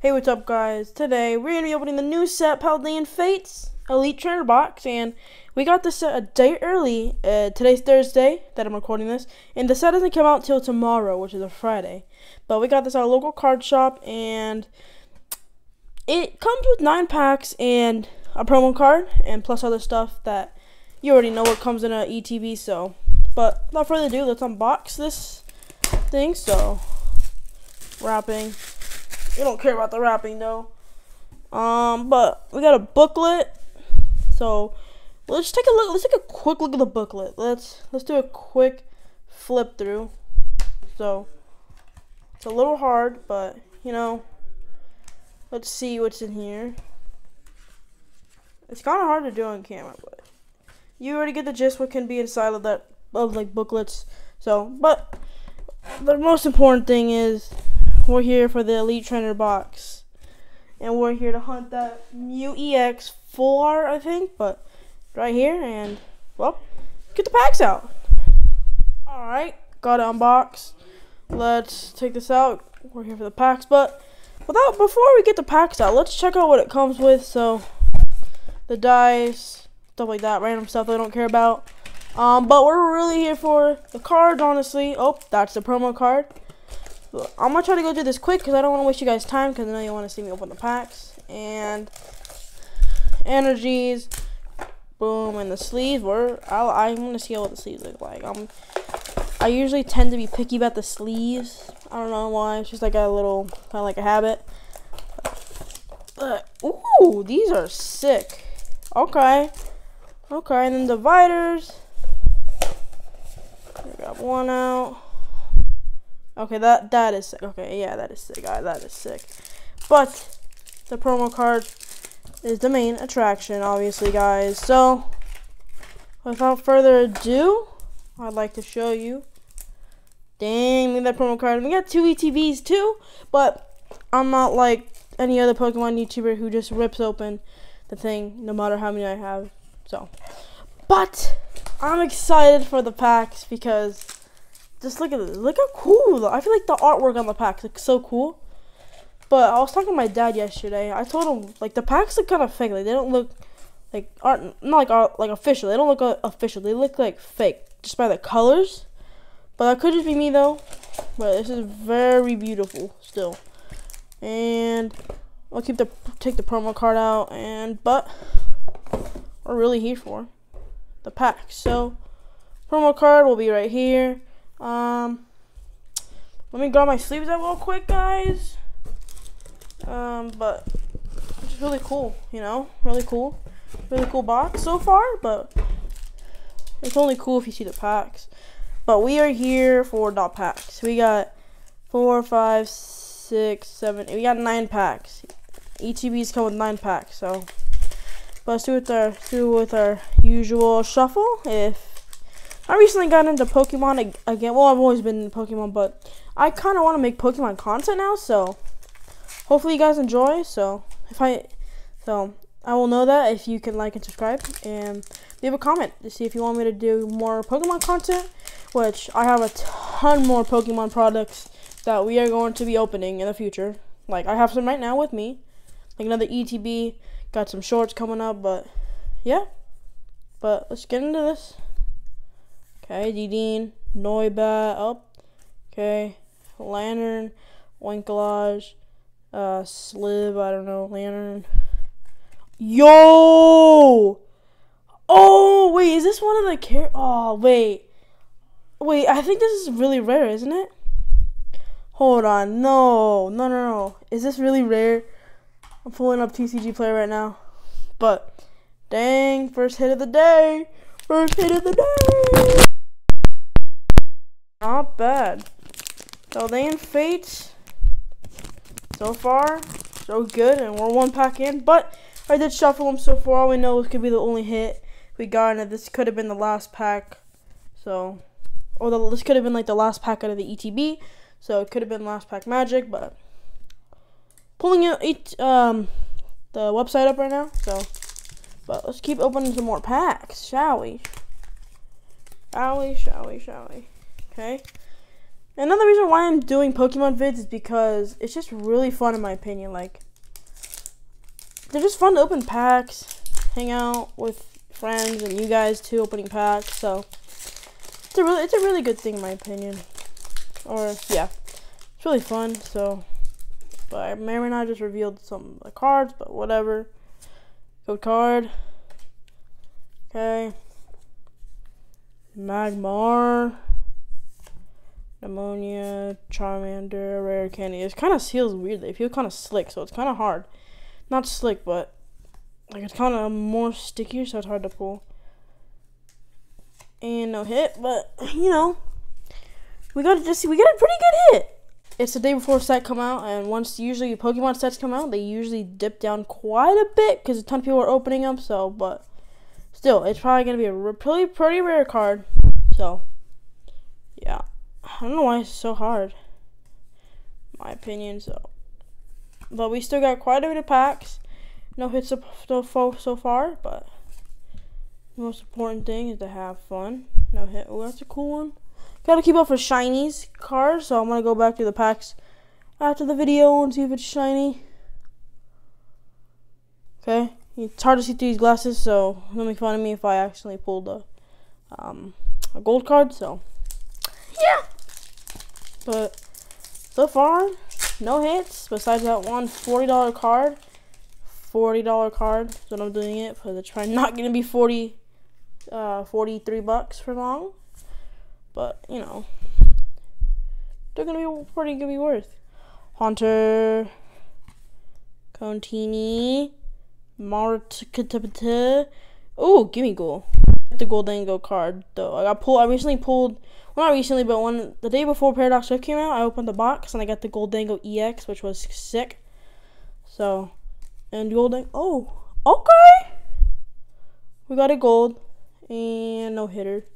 Hey, what's up, guys? Today we're gonna be opening the new set, Paldean Fates Elite Trainer box, and we got this set a day early. Uh, today's Thursday that I'm recording this, and the set doesn't come out till tomorrow, which is a Friday. But we got this at a local card shop, and it comes with nine packs and a promo card, and plus other stuff that you already know what comes in a ETB. So, but without further ado, let's unbox this thing. So, wrapping. We don't care about the wrapping though. Um, but we got a booklet. So let's take a look. Let's take a quick look at the booklet. Let's let's do a quick flip through. So it's a little hard, but you know, let's see what's in here. It's kind of hard to do on camera, but you already get the gist what can be inside of that of like booklets. So, but the most important thing is we're here for the Elite Trainer box. And we're here to hunt that Mew EX 4, I think, but right here. And, well, get the packs out. Alright, got it unboxed. Let's take this out. We're here for the packs, but without before we get the packs out, let's check out what it comes with. So, the dice, stuff like that, random stuff I don't care about. Um, but we're really here for the cards, honestly. Oh, that's the promo card. I'm gonna try to go through this quick because I don't want to waste you guys' time because I know you want to see me open the packs and energies. Boom, and the sleeves were. I I want to see what the sleeves look like. Um, I usually tend to be picky about the sleeves. I don't know why. It's just like a little kind of like a habit. But ooh, these are sick. Okay, okay, and then dividers. Got one out. Okay, that that is sick. Okay, yeah, that is sick. Guys, that is sick. But the promo card is the main attraction, obviously, guys. So, without further ado, I'd like to show you. Dang, look at that promo card. We got two ETBs too, but I'm not like any other Pokemon YouTuber who just rips open the thing, no matter how many I have. So, but I'm excited for the packs because just look at this. Look how cool. I feel like the artwork on the packs looks so cool. But I was talking to my dad yesterday. I told him like the packs look kind of fake. Like they don't look like art, not like art, like official. They don't look uh, official. They look like fake just by the colors. But that could just be me though. But this is very beautiful still. And I'll keep the take the promo card out. And but we're really here for the pack. So promo card will be right here. Um, let me grab my sleeves out real quick, guys. Um, but it's really cool, you know, really cool, really cool box so far. But it's only cool if you see the packs. But we are here for dot packs. We got four, five, six, seven. We got nine packs. ETBs come with nine packs. So, but let's do with our do with our usual shuffle. If I recently got into Pokemon again. Well, I've always been into Pokemon, but I kind of want to make Pokemon content now. So hopefully you guys enjoy. So if I, so I will know that if you can like and subscribe and leave a comment to see if you want me to do more Pokemon content. Which I have a ton more Pokemon products that we are going to be opening in the future. Like I have some right now with me, like another ETB. Got some shorts coming up, but yeah. But let's get into this. Okay, Dedenne, Noibat, up. Oh, okay, Lanturn, Winklage, uh, Sliv, I don't know, Lanturn. Yo! Oh, wait, is this one of the car- Oh, wait. Wait, I think this is really rare, isn't it? Hold on, no, no, no, no. Is this really rare? I'm pulling up TCG Player right now. But, dang, first hit of the day. First hit of the day. Bad. Paldean Fates. So far, so good, and we're one pack in. But I did shuffle them, so for all we know, this could be the only hit we got, and this could have been the last pack. So, or the, this could have been like the last pack out of the ETB. So it could have been last pack magic, but pulling it, um, the website up right now. So, but let's keep opening some more packs, shall we? Shall we? Shall we? Shall we? Okay. Another reason why I'm doing Pokemon vids is because it's just really fun in my opinion. Like, they're just fun to open packs, hang out with friends and you guys too opening packs. So it's a really it's a really good thing in my opinion. Or yeah, it's really fun. So, but I may or not just revealed some of the cards, but whatever. Code card. Okay. Magmar. Pneumonia, Charmander, Rare Candy. It kind of seals weird. They feel kind of slick, so it's kind of hard. Not slick, but like it's kind of more stickier, so it's hard to pull. And no hit, but you know, we got to just see. we got a pretty good hit. It's the day before set come out, and once usually Pokemon sets come out, they usually dip down quite a bit because a ton of people are opening them. So, but still, it's probably gonna be a pretty pretty rare card. So. I don't know why it's so hard. My opinion, so. But we still got quite a bit of packs. No hits so, so far, but the most important thing is to have fun. No hit. Oh, that's a cool one. Gotta keep up for shinies cards, so I'm gonna go back to the packs after the video and see if it's shiny. Okay, it's hard to see through these glasses, so don't make fun of me if I accidentally pulled a um, a gold card. So. But so far, no hits besides that one $40 card. $40 card is what I'm doing it because it's probably not to be 40 uh, 43 bucks for long. But, you know, they're to be pretty to be worth. Haunter, Contini, Martkatapata. Oh, Gimmighoul. The Gholdengo card though. I got pulled. I recently pulled well, not recently, but when the day before Paradox Rift came out, I opened the box and I got the Gholdengo EX, which was sick. So, and Golden. Oh, okay. We got a gold and no hitter.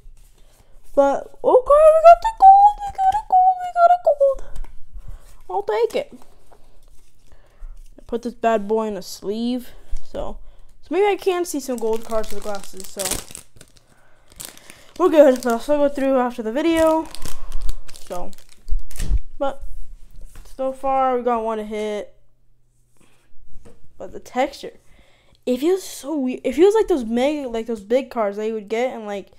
But okay, we got the gold. We got a gold. We got a gold. I'll take it. Put this bad boy in a sleeve. So, so maybe I can see some gold cards with glasses. So we're good, but I'll still go through after the video. So, but so far we got one hit. But the texture, it feels so weird. It feels like those mega, like those big cards that you would get and like,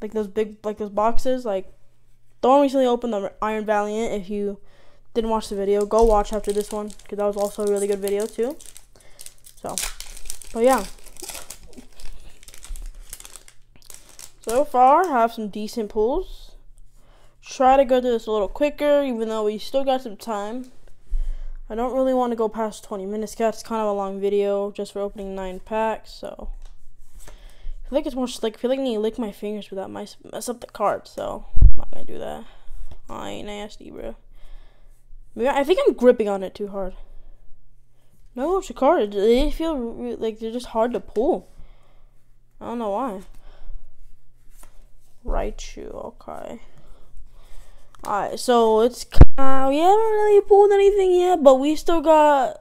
like those big, like those boxes. Like, don't recently open the Iron Valiant. If you didn't watch the video, go watch after this one because that was also a really good video too. So, but yeah. So far, I have some decent pulls. Try to go through this a little quicker, even though we still got some time. I don't really want to go past 20 minutes, guys. It's kind of a long video just for opening 9 packs, so... I feel like it's more slick. I feel like I need to lick my fingers without my mess up the card, so I'm not gonna do that. I ain't nasty, bro. I think I'm gripping on it too hard. No, it's a card. They feel like they're just hard to pull. I don't know why. Raichu, okay. Alright, so it's uh, we haven't really pulled anything yet, but we still got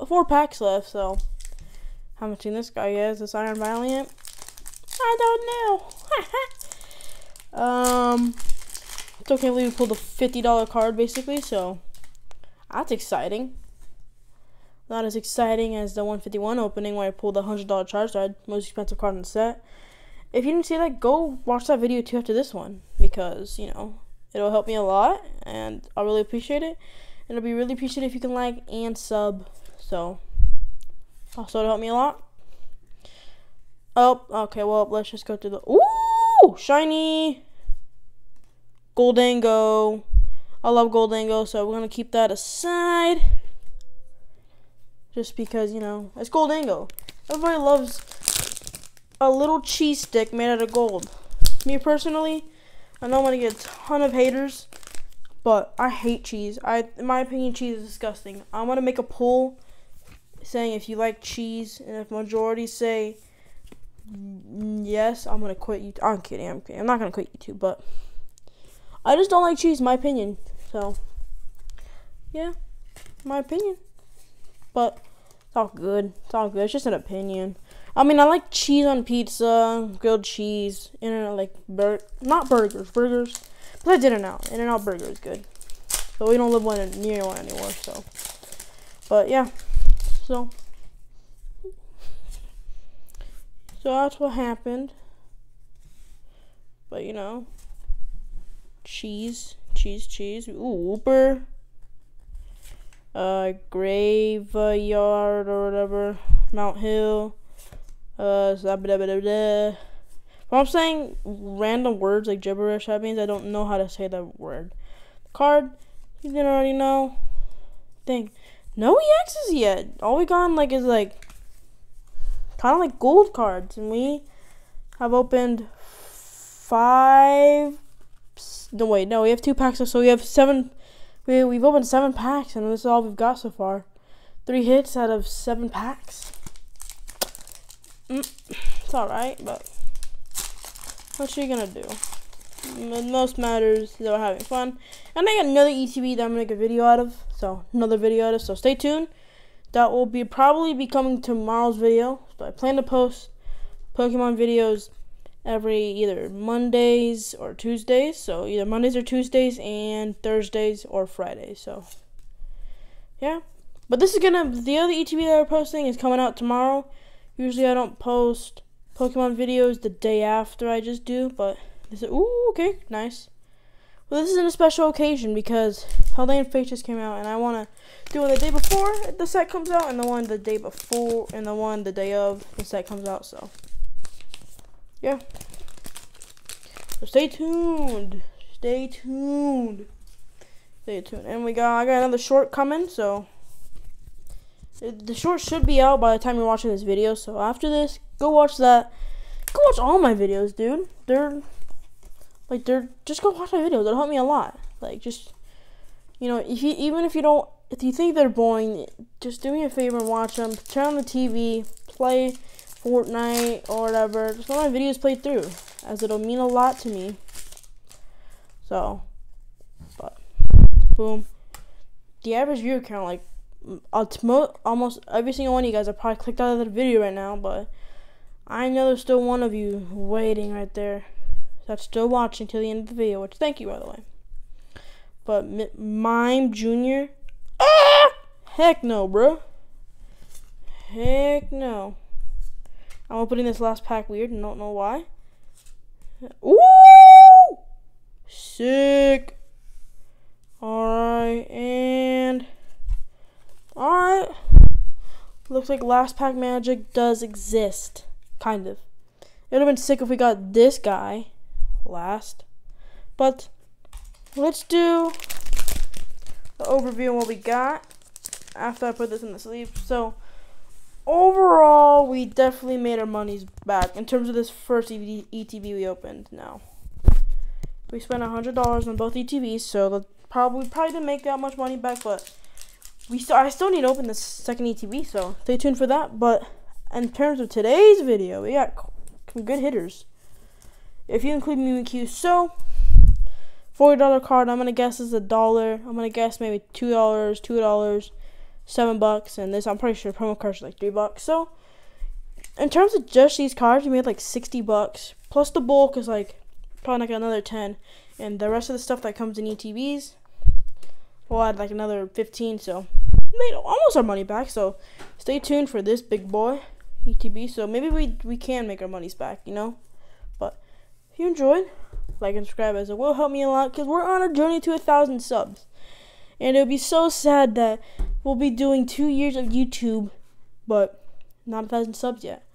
uh, four packs left, so haven't seen this guy yet. Is this Iron Valiant? I don't know. um, still can't believe we pulled a fifty dollar card basically, so that's exciting. Not as exciting as the 151 opening where I pulled a hundred dollar charge Charizard, most expensive card in the set if you didn't see that, go watch that video too after this one because you know it'll help me a lot, and I'll really appreciate it. And it'll be really appreciated if you can like and sub. So also it'll help me a lot. Oh, okay. Well, let's just go to the ooh shiny Gholdengo. I love Gholdengo, so we're gonna keep that aside. Just because you know it's Gholdengo. Everybody loves a little cheese stick made out of gold. Me personally, I know I'm gonna get a ton of haters, but I hate cheese. I, in my opinion, cheese is disgusting. I'm gonna make a poll saying if you like cheese, and if majority say yes, I'm gonna quit YouTube. I'm kidding. I'm kidding. I'm not gonna quit YouTube, but I just don't like cheese. My opinion. So, yeah, my opinion. But it's all good. It's all good. It's just an opinion. I mean, I like cheese on pizza, grilled cheese, and like bur- not burgers, burgers. But I did it now. In-N-Out Burger is good. But we don't live one near one anymore, so. But yeah. So. So that's what happened. But you know. Cheese. Cheese, cheese. Ooh, Uber. Uh, Graveyard or whatever. Mount Hill. Uh, blah, blah, blah, blah. When I'm saying random words like gibberish, that means I don't know how to say that word. Card, you didn't already know. Thing. No EXs yet. All we got like is like kind of like gold cards, and we have opened five. No wait, no, we have two packs. So we have seven. We we've opened seven packs, and this is all we've got so far. Three hits out of seven packs. Mm, it's all right, but what you gonna do? most matters that we're having fun. And I got another ETB that I'm gonna make a video out of. So another video out of. So stay tuned. That will be probably be coming tomorrow's video. So I plan to post Pokemon videos every either Mondays or Tuesdays. So either Mondays or Tuesdays and Thursdays or Fridays. So yeah. But this is gonna the other ETB that we're posting is coming out tomorrow. Usually I don't post Pokemon videos the day after I just do, but this is ooh okay nice. Well, this is a special occasion because Paldean Fate just came out, and I want to do one the day before the set comes out, and the one the day before, and the one the day of the set comes out. So, yeah. So stay tuned. Stay tuned. Stay tuned. And we got I got another short coming, so the short should be out by the time you're watching this video. So after this, go watch that. Go watch all my videos, dude. They're like they're just go watch my videos. It'll help me a lot. Like just you know, if you even if you don't if you think they're boring, just do me a favor and watch them. Turn on the TV, play Fortnite or whatever. Just let my videos play through, as it'll mean a lot to me. So, but boom. The average viewer count, like, almost every single one of you guys are probably clicked out of the video right now, but I know there's still one of you waiting right there that's still watching till the end of the video, which thank you, by the way. But Mime Jr. Ah! Heck no, bro. Heck no. I'm opening this last pack weird and don't know why. Ooh! Sick. Alright, and. Alright. Looks like last pack magic does exist. Kind of. It would have been sick if we got this guy last. But let's do the overview of what we got after I put this in the sleeve. So overall, we definitely made our monies back in terms of this first ETB we opened. Now we spent hundred dollars on both ETBs, so probably probably didn't make that much money back, but we still I still need to open the second ETB, so stay tuned for that. But in terms of today's video, we got some good hitters if you include Mimikyu. So, $40 card, I'm to guess is a dollar. I'm to guess maybe $2, $2, 7 bucks. And this, I'm pretty sure promo cards are like 3 bucks. So, in terms of just these cards, we made like 60 bucks. Plus the bulk is like probably like another 10. And the rest of the stuff that comes in ETBs, we'll add like another 15. So, made almost our money back. So, stay tuned for this big boy. ETB, so maybe we we can make our monies back, you know But if you enjoyed, like and subscribe as it will help me a lot because we're on a journey to a thousand subs. And it would be so sad that we'll be doing two years of YouTube, but not a thousand subs yet.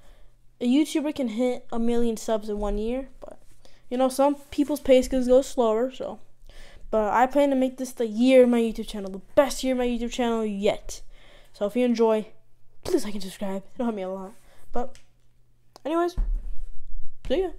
A YouTuber can hit a million subs in one year, but you know, some people's pace goes slower, so. But I plan to make this the year of my YouTube channel, the best year of my YouTube channel yet. So if you enjoy, please like and subscribe. It'll help me a lot. But, anyways, see ya.